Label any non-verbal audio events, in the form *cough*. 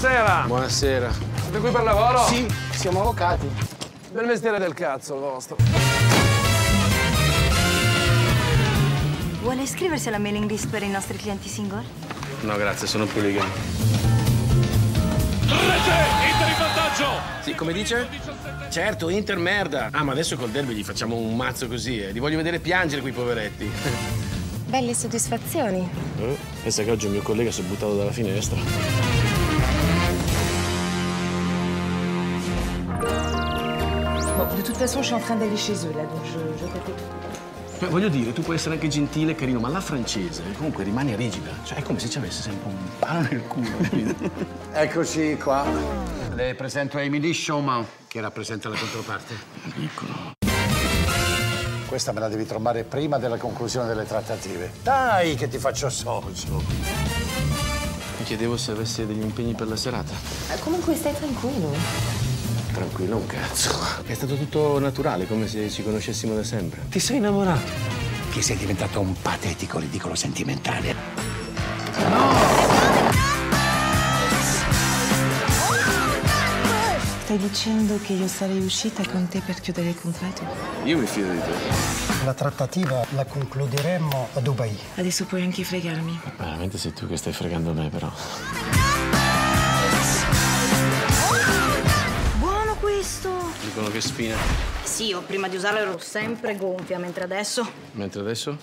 Buonasera. Buonasera. Siete qui per lavoro? Sì, siamo avvocati. Bel mestiere del cazzo il vostro. Vuole iscriversi alla mailing list per i nostri clienti single? No, grazie, sono poligamo. Rete, Inter in vantaggio. Sì, come dice? Certo, Inter merda. Ah, ma adesso col derby gli facciamo un mazzo così, eh. Li voglio vedere piangere quei poveretti. *laughs* Belle soddisfazioni. Eh, pensa che oggi un mio collega si è buttato dalla finestra. Bon, de toute façon, je suis en train d'aller chez eux, là, donc je, je. Beh, voglio dire, tu puoi essere anche gentile e carino, ma la francese comunque rimane rigida. Cioè, è come se ci avesse sempre un palo nel culo? *laughs* Eccoci qua. Le presento Emily Showman, che rappresenta la controparte. Piccolo. Questa me la devi trovare prima della conclusione delle trattative. Dai, che ti faccio socio. Mi chiedevo se avessi degli impegni per la serata. Comunque stai tranquillo. Tranquillo, un cazzo. È stato tutto naturale, come se ci conoscessimo da sempre. Ti sei innamorato? Che sei diventato un patetico, ridicolo sentimentale. Stai dicendo che io sarei uscita con te per chiudere il contratto? Io mi fido di te. La trattativa la concluderemo a Dubai. Adesso puoi anche fregarmi. Veramente sei tu che stai fregando me, però. Buono questo! Dicono che spina. Sì, io prima di usarlo ero sempre gonfia, mentre adesso... Mentre adesso?